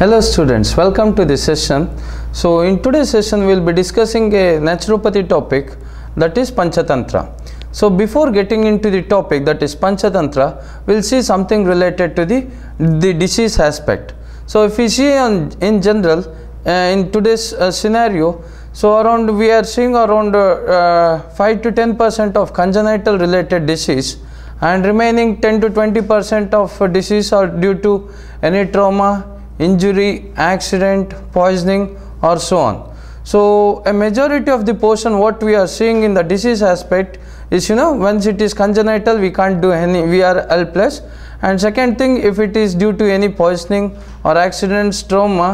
Hello students, welcome to this session. So in today's session we will be discussing a naturopathy topic that is Panchatantra. So before getting into the topic that is Panchatantra, we will see something related to the, the disease aspect. So if we see on, in general uh, in today's uh, scenario, so around we are seeing around uh, 5 to 10 percent of congenital related disease and remaining 10 to 20 percent of uh, disease are due to any trauma injury accident poisoning or so on. So a majority of the portion what we are seeing in the disease aspect is you know once it is congenital we can't do any we are helpless. And second thing if it is due to any poisoning or accidents trauma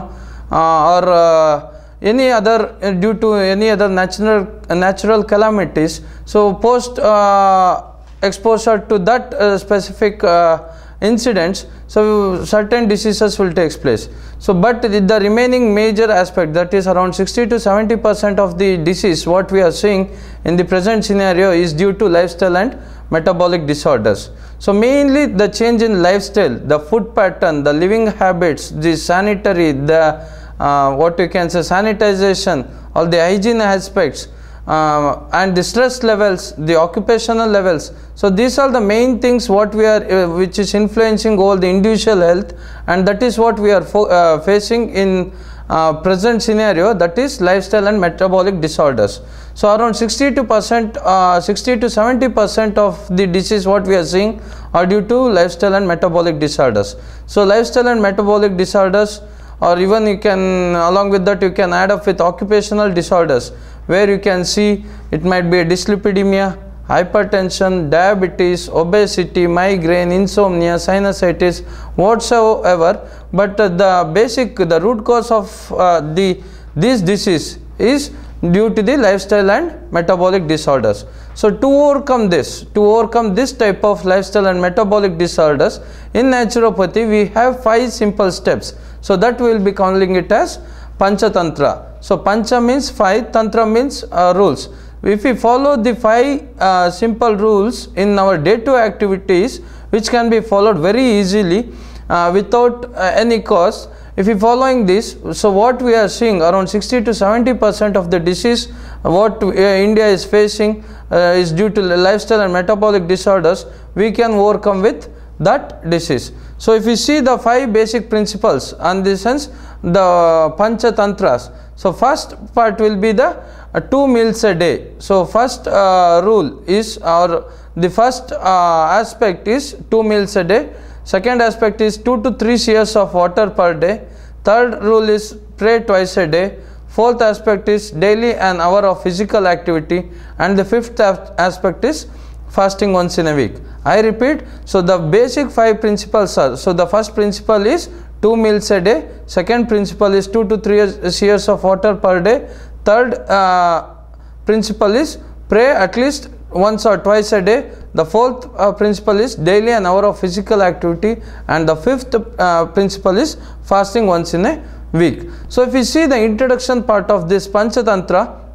uh, or uh, any other uh, due to any other natural natural calamities so post uh, exposure to that uh, specific uh, incidents so certain diseases will take place. So but the, remaining major aspect that is around 60 to 70 percent of the disease what we are seeing in the present scenario is due to lifestyle and metabolic disorders. So mainly the change in lifestyle the food pattern the living habits the sanitary the uh, what you can say sanitization all the hygiene aspects uh, and the stress levels the occupational levels. So these are the main things what we are uh, which is influencing all the individual health and that is what we are uh, facing in uh, present scenario that is lifestyle and metabolic disorders. So around 60 to percent uh, 60 to 70 percent of the disease what we are seeing are due to lifestyle and metabolic disorders. So lifestyle and metabolic disorders or even you can along with that you can add up with occupational disorders where you can see it might be a dyslipidemia hypertension diabetes obesity migraine insomnia sinusitis whatsoever. But uh, the basic the root cause of uh, the this disease is due to the lifestyle and metabolic disorders. So to overcome this to overcome this type of lifestyle and metabolic disorders in naturopathy we have five simple steps. So that we will be calling it as panchatantra so pancha means five tantra means uh, rules. If we follow the five uh, simple rules in our day-to-day activities which can be followed very easily uh, without uh, any cost if we following this so what we are seeing around 60 to 70 percent of the disease uh, what uh, india is facing is due to lifestyle and metabolic disorders we can overcome with that disease so if we see the five basic principles and this sense the pancha tantras so first part will be the uh, two meals a day. So first uh, rule is or the first uh, aspect is two meals a day. Second aspect is 2 to 3 seers of water per day. Third rule is pray twice a day. Fourth aspect is daily an hour of physical activity. And the fifth aspect is fasting once in a week i repeat so the basic five principles are so the first principle is two meals a day second principle is 2 to 3 seers of water per day third uh, principle is pray at least once or twice a day the fourth uh, principle is daily an hour of physical activity and the fifth uh, principle is fasting once in a week. So if we see the introduction part of this panchatantra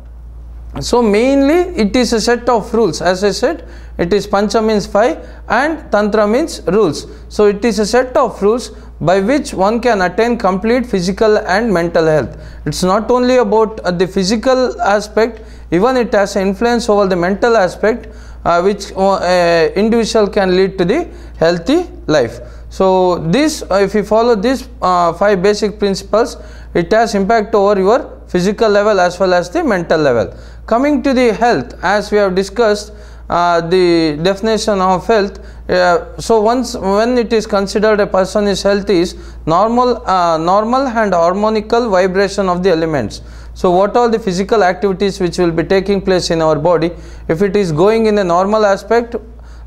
so mainly it is a set of rules. As i said it is pancha means 5 and tantra means rules. So it is a set of rules by which one can attain complete physical and mental health. It's not only about uh, the physical aspect even it has influence over the mental aspect uh, which uh, uh, individual can lead to the healthy life so this uh, if you follow these uh, five basic principles it has impact over your physical level as well as the mental level. Coming to the health as we have discussed uh, the definition of health uh, so once when it is considered a person is healthy is normal uh, normal and harmonical vibration of the elements. So what are the physical activities which will be taking place in our body? If it is going in a normal aspect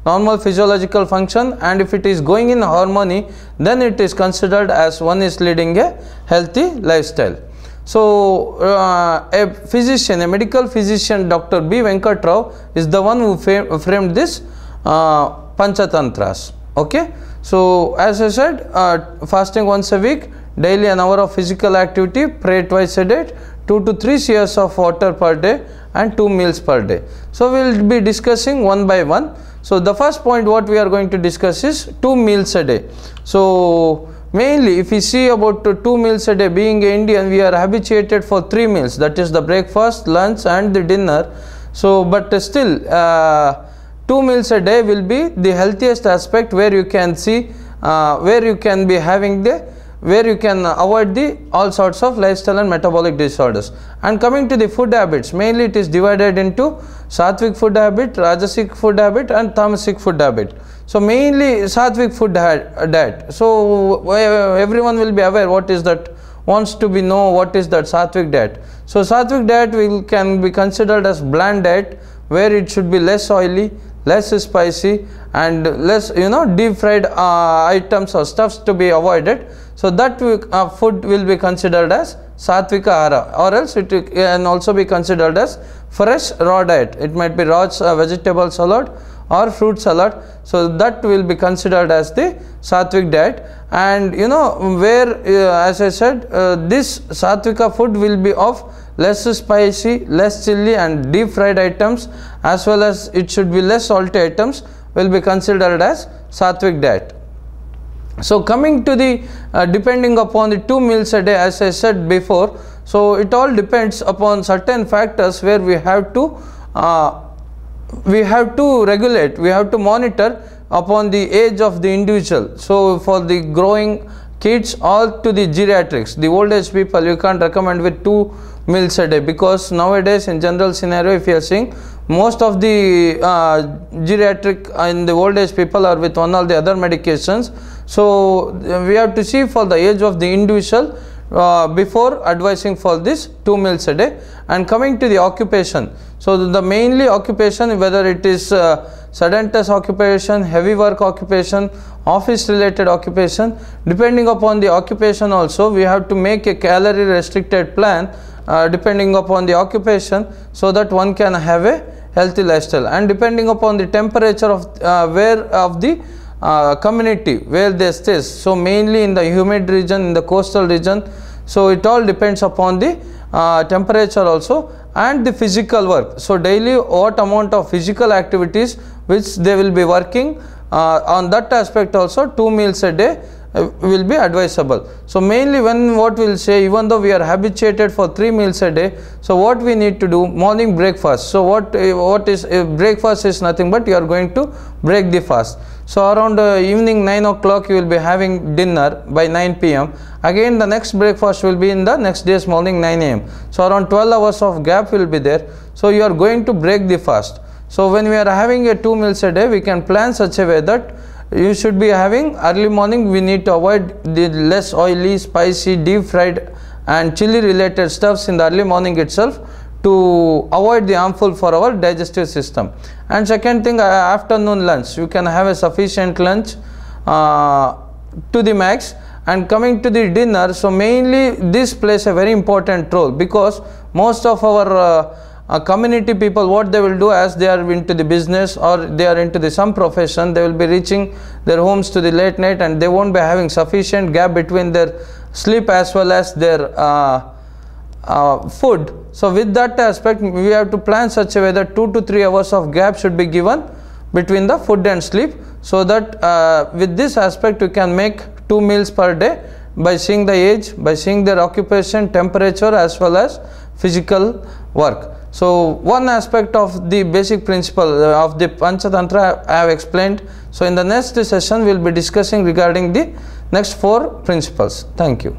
normal physiological function and if it is going in harmony then it is considered as one is leading a healthy lifestyle. So uh, a physician a medical physician dr b. Venkat rao is the one who framed this uh, panchatantras okay? So as i said uh, fasting once a week daily an hour of physical activity pray twice a day 2 to 3 seers of water per day and 2 meals per day. So we will be discussing one by one so the first point what we are going to discuss is two meals a day. So mainly if we see about two meals a day being indian we are habituated for three meals. That is the breakfast lunch and the dinner. So but still uh, two meals a day will be the healthiest aspect where you can see uh, where you can be having the where you can avoid the all sorts of lifestyle and metabolic disorders. And coming to the food habits mainly it is divided into sattvic food habit rajasic food habit and tamasic food habit. So mainly sattvic food diet. So everyone will be aware what is that wants to be know what is that sattvic diet. So sattvic diet will can be considered as bland diet where it should be less oily less spicy and less you know deep fried uh, items or stuffs to be avoided. So that uh, food will be considered as satvika ahara or else it can also be considered as fresh raw diet. It might be raw uh, vegetable salad or fruit salad. So that will be considered as the sattvic diet. And you know where uh, as i said uh, this sattvika food will be of less spicy less chilli and deep fried items as well as it should be less salty items will be considered as sattvic diet. So coming to the uh, depending upon the two meals a day as i said before so it all depends upon certain factors where we have to uh, we have to regulate we have to monitor upon the age of the individual. So for the growing kids or to the geriatrics the old age people you can't recommend with two meals a day. Because nowadays in general scenario if you are seeing most of the uh, geriatric and the old age people are with one or the other medications. So we have to see for the age of the individual uh, before advising for this two meals a day. And coming to the occupation. So the, the mainly occupation whether it is uh, sedentary occupation heavy work occupation office related occupation. Depending upon the occupation also we have to make a calorie restricted plan uh, depending upon the occupation so that one can have a healthy lifestyle. And depending upon the temperature of uh, where of the uh, community where they stay. So mainly in the humid region in the coastal region. So it all depends upon the uh, temperature also and the physical work. So daily what amount of physical activities which they will be working uh, on that aspect also two meals a day uh, will be advisable. So mainly when what we'll say even though we are habituated for three meals a day so what we need to do morning breakfast. So what uh, what is uh, breakfast is nothing but you are going to break the fast. So around uh, evening 9 o'clock you will be having dinner by 9 pm again the next breakfast will be in the next day's morning 9 am so around 12 hours of gap will be there. So you are going to break the fast so when we are having a two meals a day we can plan such a way that you should be having early morning we need to avoid the less oily spicy deep fried and chili related stuffs in the early morning itself to avoid the harmful for our digestive system. And second thing uh, afternoon lunch. You can have a sufficient lunch uh, to the max. And coming to the dinner so mainly this plays a very important role because most of our uh, uh, community people what they will do as they are into the business or they are into the some profession they will be reaching their homes to the late night and they won't be having sufficient gap between their sleep as well as their uh, uh, food. So with that aspect we have to plan such a way that 2 to 3 hours of gap should be given between the food and sleep so that uh, with this aspect we can make two meals per day by seeing the age by seeing their occupation temperature as well as physical work so one aspect of the basic principle uh, of the Panchatantra I have explained. So in the next session we will be discussing regarding the next four principles. Thank you.